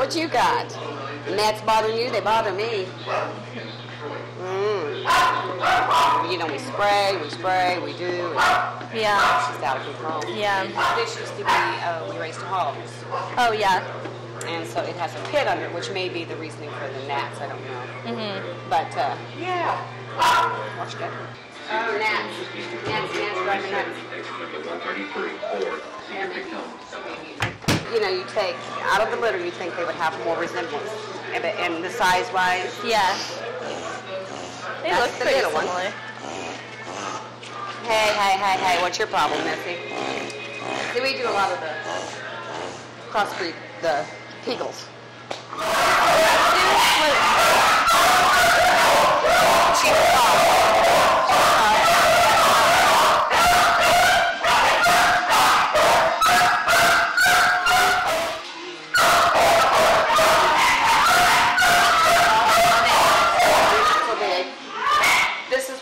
what you got? Gnats bothering you? They bother me. Mm. You know, we spray, we spray, we do. Yeah. It's just out of control. Yeah. This used to be, uh, we raised hogs. Oh yeah. And so it has a pit under it, which may be the reasoning for the gnats, I don't know. Mm-hmm. But, uh, yeah. Watch that. Oh, gnats. Gnats, gnats drive me nuts. You know, you take, out of the litter, you think they would have more resemblance. And, the- and the size-wise, Yeah. They look the pretty little one. similar. Hey, hey, hey, hey, what's your problem, Missy? See, we do a lot of the crossbreed, the Peagles.